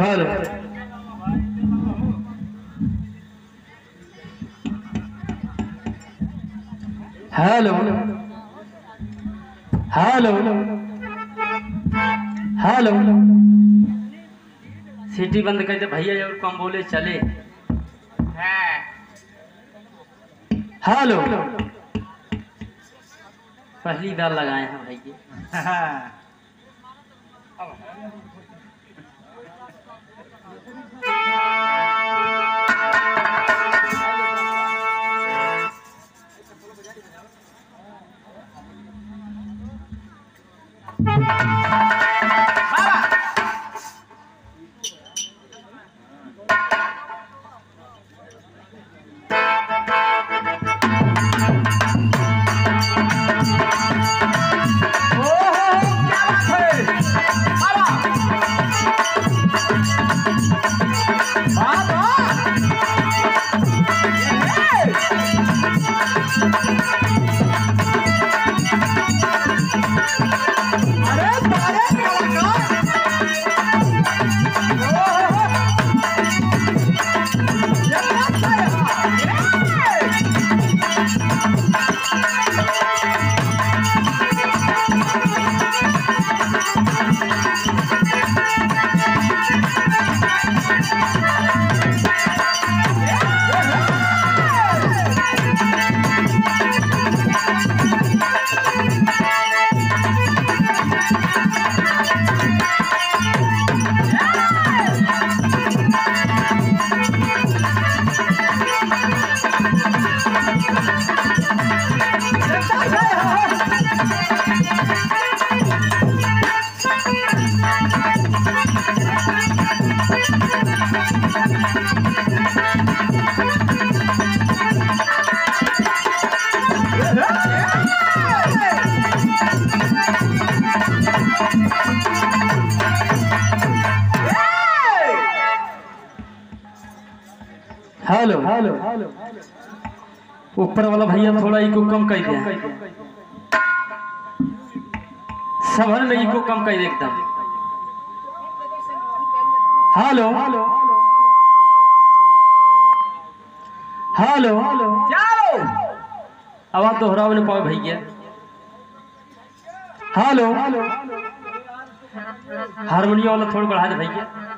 Hello hello hello hello सीटी बंद कर दे भैया और कम बोले, चले। हेलो पहली बार लगाए हैं भैया। थोड़ा इको कम कर दे सभर में इको कम कर एकदम। हेलो। हेलो। हेलो आवाज़ दोहराव ने पाओ भैया। हेलो। हारमोनियम वाला थोड़ा बढ़ा दे भैया।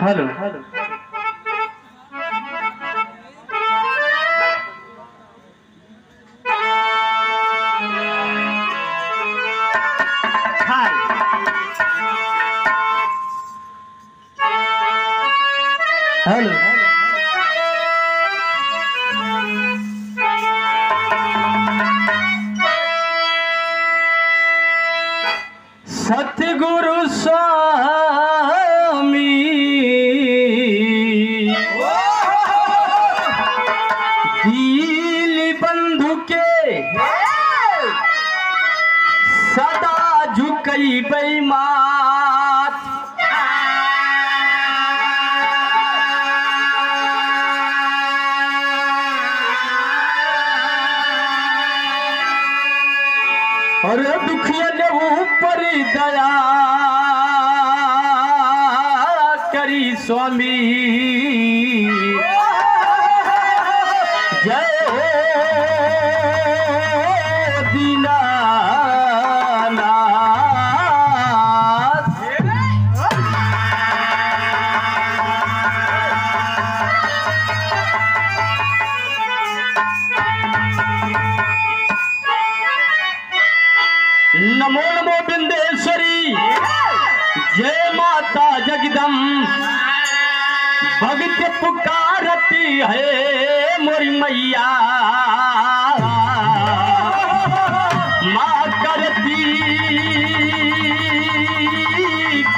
हेलो हेलो अरे ने ऊपर दया करी स्वामी पुकारती है मोरी मैया। माँ करती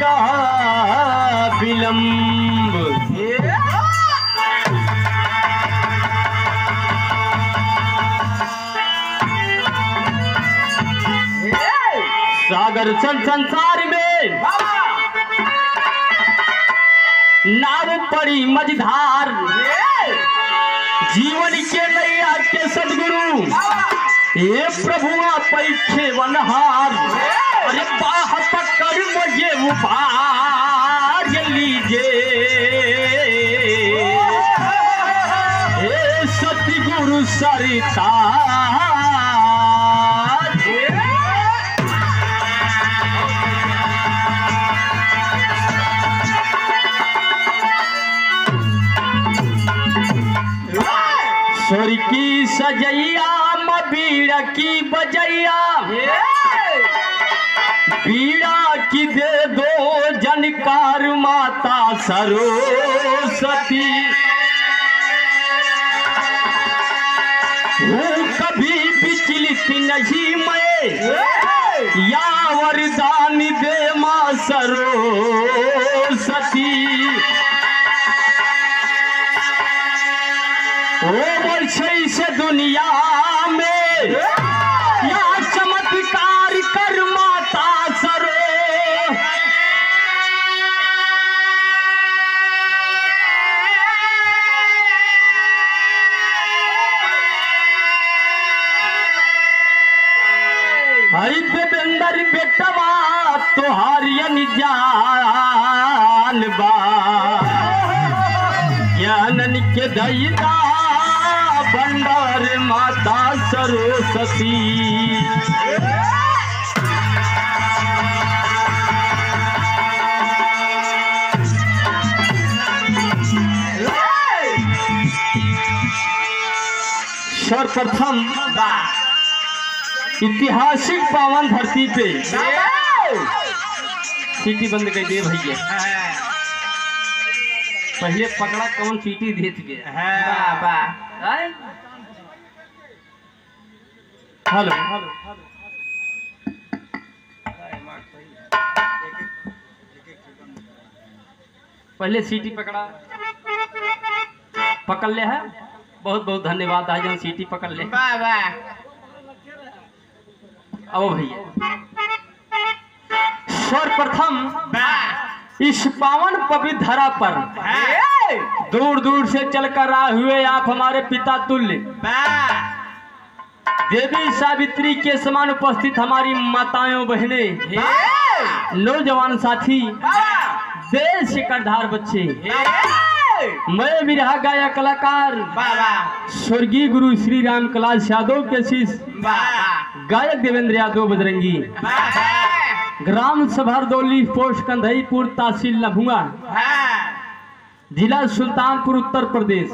का सागर सन संसार में नाव पड़ी मझधार। जीवन के नैया के सदगुरु। हे प्रभुआ पैखे वनहार। अरे बाह पकड़ मुझे उपार लीजे सतगुरु सरिता। की सजैया मबीड़ की बजैया। बीड़ा की दे दो जनकार माता सरस्वती हूँ कभी विचलित नहीं मैं या वरदान दे माँ सरस्वती बा ज्ञानन के दैता भंडार माता सरस्वती। सर्वप्रथम ऐतिहासिक पावन धरती पे। सीटी बंद कर दिए भैया। पहले पकड़ा कौन सीटी देत आय? हेलो। पहले सीटी पकड़ा। पकड़ ले है। बहुत बहुत धन्यवाद आज हम सीटी पकड़ ले। अब भैया। सर्वप्रथम इस पावन पवित्र धरा पर दूर दूर से चलकर आए हुए आप हमारे पिता तुल्य। देवी सावित्री के समान उपस्थित हमारी माताएँ बहने। नौजवान साथी। देश के करधार बच्चे मैं विरहा गायक कलाकार। स्वर्गीय गुरु श्री राम कलाश यादव के शिष्य गायक देवेंद्र यादव बजरंगी। ग्राम सभरदौली पोस्ट कंधईपुर तहसील लभुआ जिला सुल्तानपुर उत्तर प्रदेश।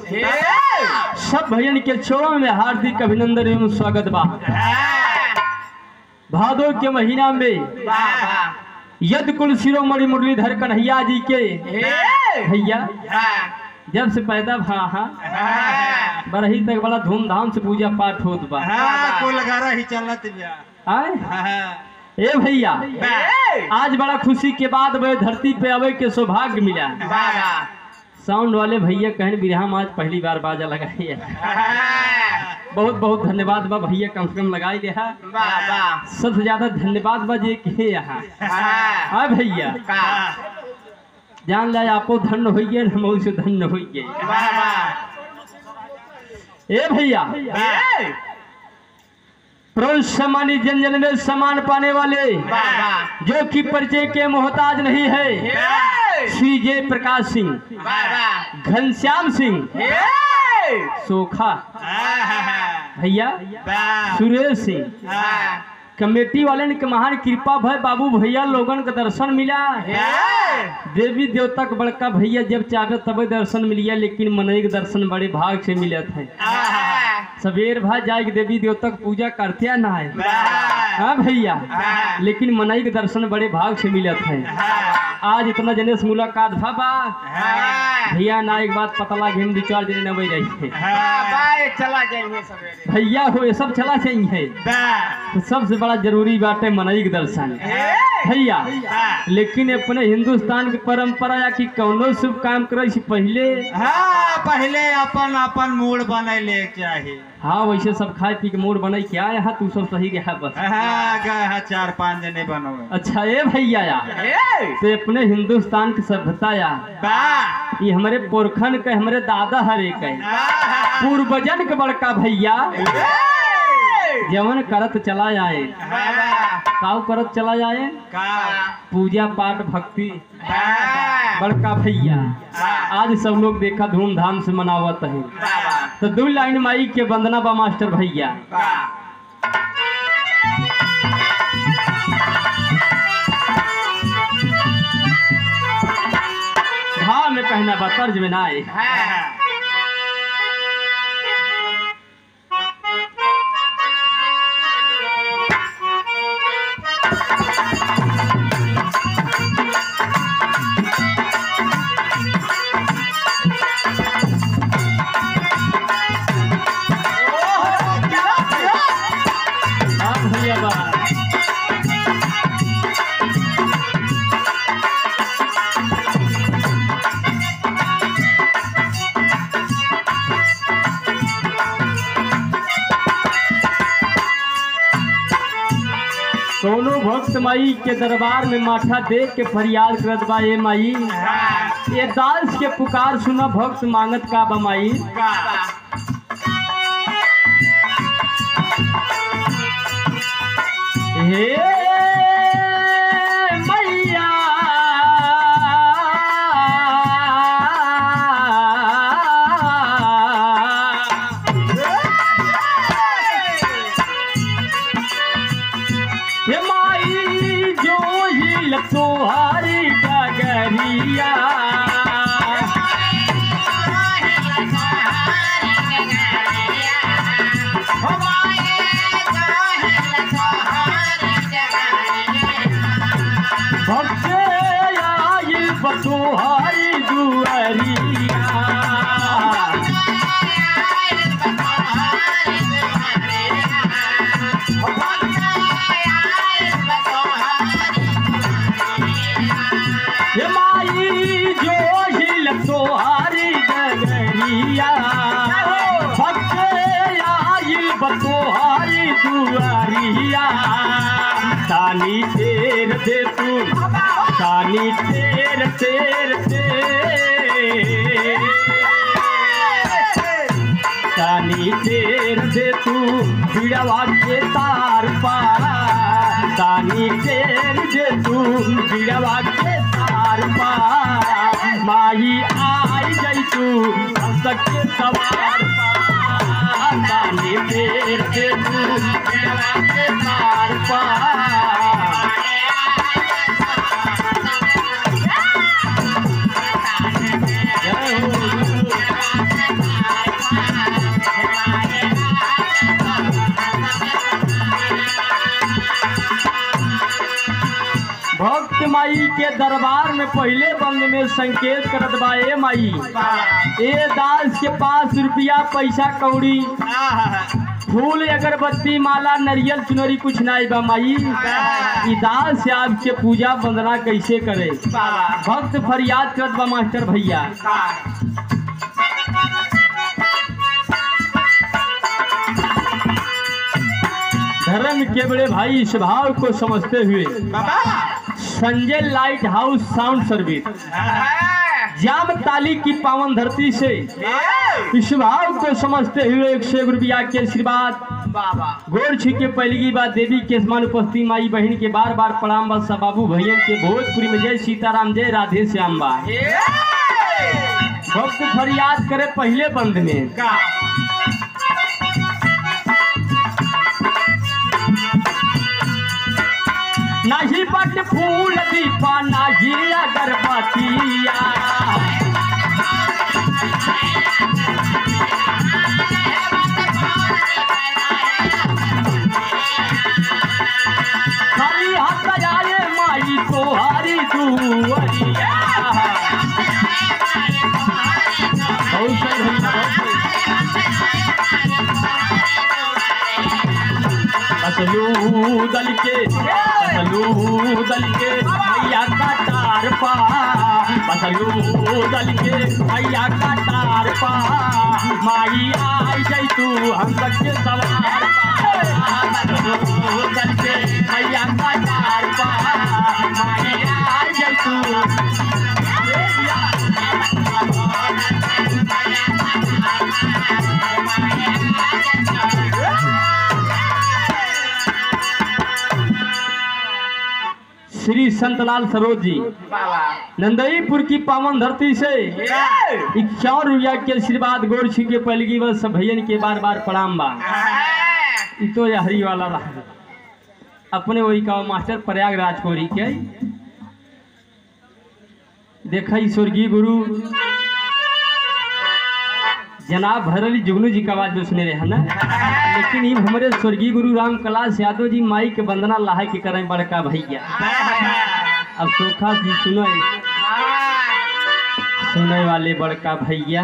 सब भैयन के चौरों में हार्दिक अभिनंदन एवं स्वागत बा। भादो के महीना में यद कुल शिरोमणि मुरलीधर कन्हैया जी के भैया जब से पैदा भा हाँ बरही तक बड़ा धूमधाम से पूजा पाठ होत बा। ही चलत बिया। आय? ए भैया आज बड़ा खुशी के बाद वे धरती पे आवे के सौभाग्य मिला। साउंड वाले भैया कहन बिरहा आज पहली बार बाजा लगाई है। बहुत बहुत धन्यवाद बा भैया कम से कम लगाई दे सबसे ज़्यादा धन्यवाद बा जे के यहाँ हाँ भैया। जान लाए आपो धन्य हो गए हम से धन्य हो गए। ए भैया। पुरुष समानी जन जन में समान पाने वाले जो कि परिचय के मोहताज नहीं है। श्री जय प्रकाश सिंह। घनश्याम सिंह। सोखा। भैया। सुरेश सिंह। कमेटी वाले ने महान कृपा भय बाबू भैया लोगन का दर्शन मिला देवी देवता का बड़का भैया जब चाहे तब दर्शन मिलिया लेकिन मनई के दर्शन बड़े भाग से मिले थे सवेर भा जाए देवी देवता की पूजा करते न ना है। हाँ भैया। लेकिन मनई के दर्शन बड़े भाग से मिले थे आज इतना जने से मुलाकात भा भैया ना एक बात पता लगे हम दो चार जने नबे रही थे चला जाएँगे सवेरे भैया हो ये सब चला चाहिए तो सबसे बड़ा ज़रूरी बात है मनई के दर्शन भैया लेकिन अपने हिंदुस्तान की परंपरा या कि कौनो शुभ काम करे पहले। हाँ पहले अपन अपन मूड बने ले चाहिए हाँ वैसे सब खाए पी के मूड बनाई क्या यहाँ तू सब सही रहा बस। हाँ गए हैं चार पाँच जने बनोगे। अच्छा ये भैया या तो अपने हिंदुस्तान की सभ्यता या। ये हमारे पुरखन के हमारे दादा हरे के। पूर्वजन के बड़का भैया। जवन करत चला जाए काउ करत चला जाए पूजा पाठ भक्ति। बड़का भैया। आज सब लोग देखा धूमधाम से मनावत है। तो दो लाइन माई के वंदना बा मास्टर भैया। भाव में कहना बा, तर्ज में ना हाँ। माई के दरबार में माथा देख के फरियाद करत बा ए माई। ये दास के पुकार सुना भक्त मांगत का बा माई। हे तानी तेर तेर तानी तेर दे तू बिड़वा के तार पार तानी तेर दे तू बिड़वा के तार पार माई आई जई तू हंस के सवार पार तानी तेर दे तू बिड़वा के तार पार माई के दरबार में पहले बंद में संकेत करत बा ए माई। ए दास के पास रुपया, पैसा, कौड़ी, फूल, अगरबत्ती, माला, नरियल, चुनरी कुछ नहीं बा माई। दास से आपके पूजा वंदना कैसे करे? भक्त फरियाद करत बा मास्टर भैया। धर्म के बड़े भाई स्वभाव को समझते हुए। Sanjay light house sound service. जाम ताली की पावन धरती से। इस भाव को समझते हुए एक सौ एक रुपया के आशीर्वाद। गोर छी के पहली बात देवी के समान उपस्थिति माई बहन के बार बार प्रणाम बा बाबू भैया के भोजपुरी में जय सीताराम जय राधे श्याम बा। भक्त फरियाद करे पहले बंद में। दल के असलू दल के, भैया का तार पा असलू दल के, भैया का तार पा माई आई जई तू हम के सवार दल के, भैया का तार पा माई आई जई तू श्री संतलाल सरोज जी। नंदईपुर की पावन धरती से इक्यावन रुपया के आशीर्वाद गोर छी के पलगी बस भैयन के बार बार प्रणाम बा। तो हरी वाला रहा। अपने वही का मास्टर प्रयागराज कोरी के। देखा स्वर्गीय गुरु। जनाब भरली जुगनू जी का आवाज़ में सुने रहे ना? लेकिन हमारे स्वर्गीय गुरु राम कलाश यादव जी माई के वंदना लाहे के करें बड़का भैया। अब सोखा जी सुनो। सुने वाले बड़का भैया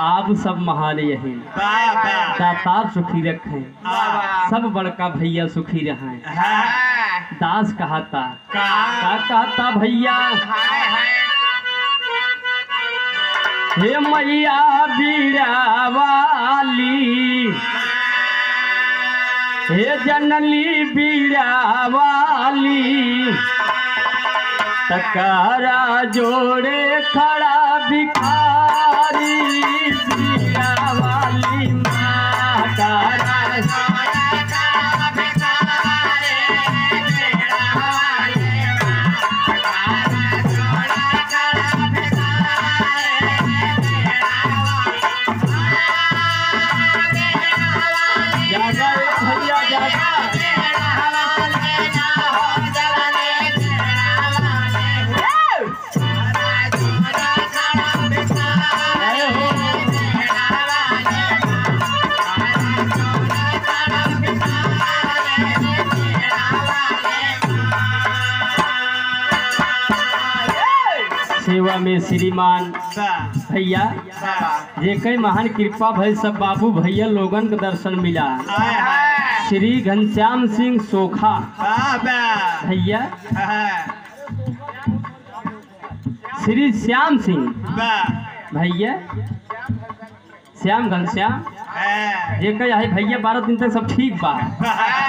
आप सब महान यही। दातार सुखी रखें। सब बड़का भैया सुखी रहें। दास कहता। का कहता भैया। हे मैया बीड़ा वाली। हे जनली बीड़ा वाली। तकारा जोड़े खड़ा भिखारी। बीड़ा वाली मातारा जागा सेवा में श्रीमान भैया, जे कई महान कृपा भय सब बाबू भैया लोगन के दर्शन मिला। श्री घनश्याम सिंह सोखा। भैया, श्री श्याम सिंह। भैया, श्याम घनश्याम। जे कई है भैया बारह दिन तक सब ठीक बा।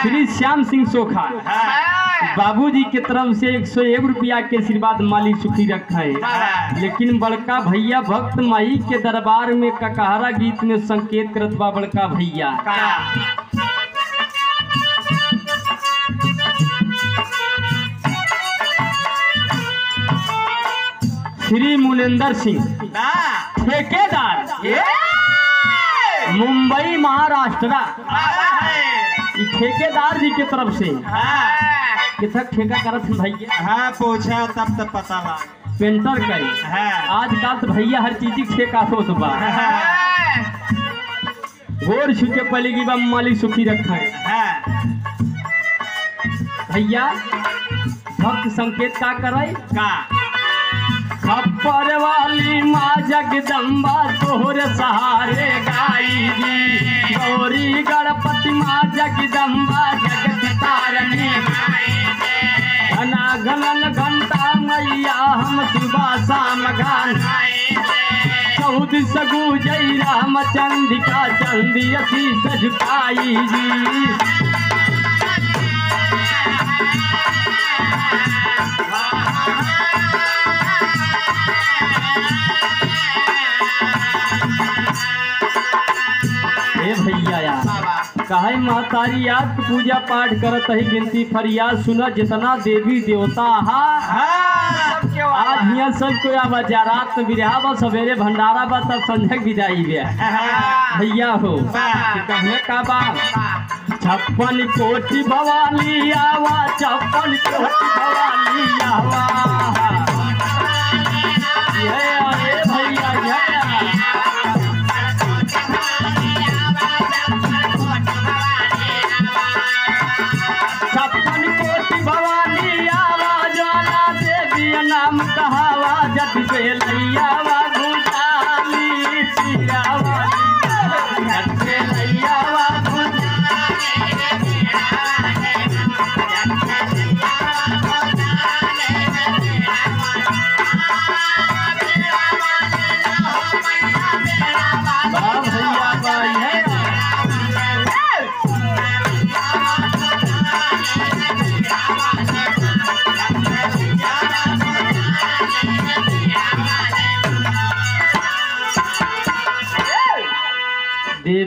श्री श्याम सिंह सोखा बाबूजी के तरफ़ से एक सौ एक रुपया के आशीर्वाद मालिक सुखी रखा। है। लेकिन बड़का भैया भक्त माई के दरबार में ककहरा गीत में संकेत करत बा बड़का भैया। श्री मुनेंद्र सिंह ठेकेदार। मुंबई महाराष्ट्र ठेकेदार जी के तरफ़ से। कितना ठेका करत भैया? हाँ पूछा तब तो पता ला पेंटर कई हाँ। आजकल तो भैया हर चीज़ की ठेका सोच बा। घोर छुके पहले की बा मालिक सुखी रखा है। हाँ। भैया भक्त संकेत का करे? का? खप्पर वाली माँ जगदम्बा तोहरे सहारे गाई जी गौरी गणपति माँ जगदम्बा जगत तारणी घना घनल घंटा मैया हम सुबह शाम गान चौद सगु जय राम चंदिका चंदी असी सजुकाई जी ए भैया कहे महतारी याद पूजा पाठ करत ही गिनती फरियाद सुना, जितना देवी देवता आज हियाँ सब कोई आवा जा, रात बिरहा बा, सवेरे भंडारा बा, तब संध्या विदाई बे। भैया हो छप्पन कोटि भवानी आवा, छप्पन कोटि भवानी आवा।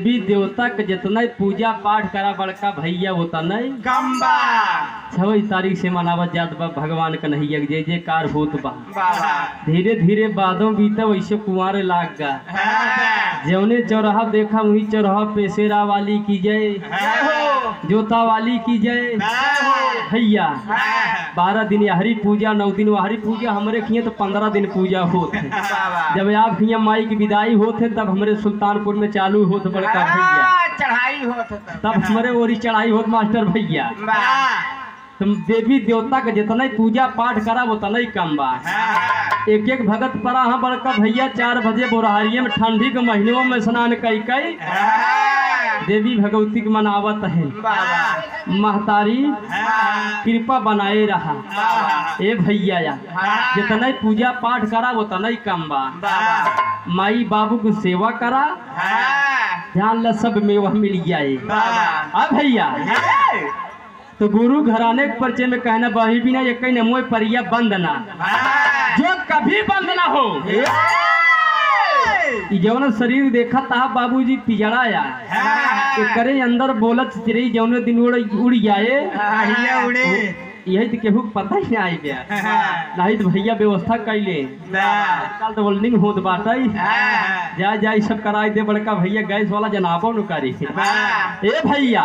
देवी देवता के जितना पूजा पाठ करा बड़का भैया होता नहीं। गंबा। छब्बीस तारीख से मनावत जात बा भगवान कन्हैया के जय जयकार होत बा। धीरे धीरे बादों बीते वैसे कुंवारे लाग गा। जौने चौराहा देखा वही चौराहा पेशेरा वाली की जय। जोता वाली की जय। भैया बारह दिन हरी पूजा नौ दिन हरी पूजा हमरे किए तो पंद्रह दिन पूजा होत है। जब आप हियाँ माई की विदाई होते तब हमरे सुल्तानपुर में चालू होत बड़का भैया। चढ़ाई होत तब। हमरे ओरी चढ़ाई होत मास्टर भैया। तुम देवी देवता के जितना ही पूजा पाठ करा उतना ही कम बा एक एक भगत पड़ा हाँ बड़का भैया चार बजे बोरहारिये में ठंडी के महीनों में स्नान कई कई देवी भगवती के मनावत है। महतारी कृपा बनाए रहा। ए भैया या जितना ही पूजा पाठ करा उतना ही कम बा। माई बाबू की सेवा करा। ध्यान ला सब मेवा मिल जाए। अब भैया। तो गुरु घराने के परिचय में कहना बही बिना ये कहीं मोय परिया बंद ना। जो कभी बंद ना हो। ई जौन शरीर देखा था बाबूजी पिजड़ा या। करे अंदर बोलत चिड़ई जौने दिन उड़ उड़ जाए। उड़े। यही तो केहू पता ही नहीं आई गया नहीं तो भैया व्यवस्था कैले कल तो होल्डिंग होत बाटई जा जा ई सब कराई दे बड़का भैया गैस वाला जनाबो नु करी ए भैया।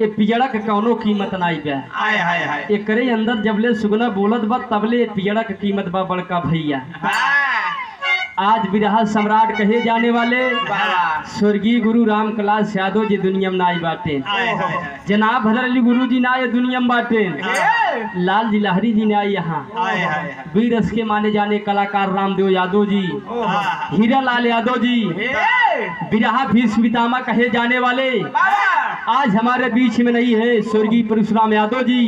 ये पियड़ा के कौनो कीमत नहीं बे आय हाय हाय एकरे अंदर जबले सुगना बोलत बा तबले पियड़ा के कीमत बा बड़का भैया। आज बिरहा सम्राट कहे जाने वाले स्वर्गीय गुरु राम कलाश यादव जी दुनिया में नाई बाटे। जनाब भदर अली गुरु जी ना ये दुनिया में बाटे। लाल जी लहरी जी ने आई यहाँ वीर रस के माने जाने कलाकार रामदेव यादव जी। हीरा लाल यादव जी। बिरहा भीष पितामा कहे जाने वाले। आज हमारे बीच में नहीं है स्वर्गीय परशुराम यादव जी।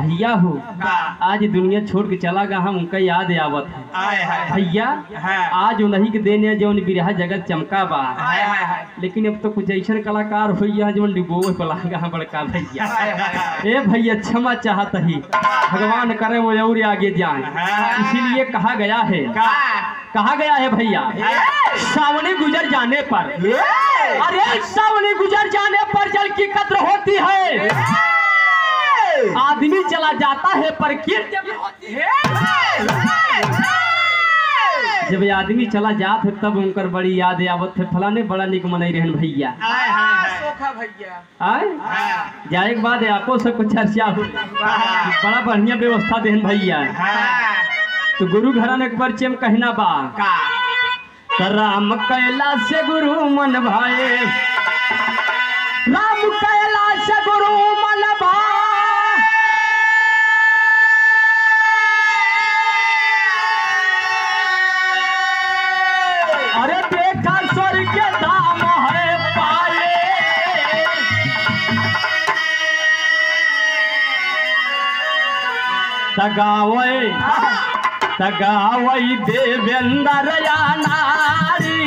भैया हो आज दुनिया छोड़ के चला गया हम उनका याद आवत है। भैया आज उन्हीं के देने जौन बिरहा जगत चमका बा। हाय हाय लेकिन अब तो कुछ ऐसा कलाकार हो गया जौन डिबो पलागा बड़का भैया। ए भैया क्षमा चाहत ही। भगवान करे वो और आगे जाए। इसीलिए कहा गया है। कहा? गया है भैया? सावनी गुजर जाने पर। अरे सावनी गुजर जाने पर जल की कद्र होती है। आदमी चला जाता है पर कीर्ति होती है। जब आदमी चला जात है तब उनकर बड़ी याद आवत है फलाने बड़ा निक मनई रहन भैया। आय हाय सोखा भैया। जाए के बाद आपो सब कुछ चर्चा हो। बड़ा बढ़िया व्यवस्था देहन भैया। तो गुरु घराने एक परिचय में कहना बा। राम कैलाश से गुरु मन भाए। राम कैलाश तगावई देवेंद्र या नारी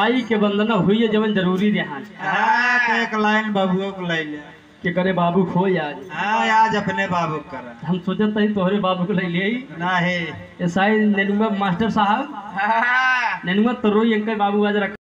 माई के वंदना हुई है जवन ज़रूरी रहा हाँ, तो एक लाइन बाबुओ को ले ले कि करे बाबू खो आज हाँ आज अपने बाबू कर। हम सोचत ही तोहरे बाबू को ले ले ना है ऐसा नेनुआ मास्टर साहब। नेनुआ तरो अंकल बाबू आज रख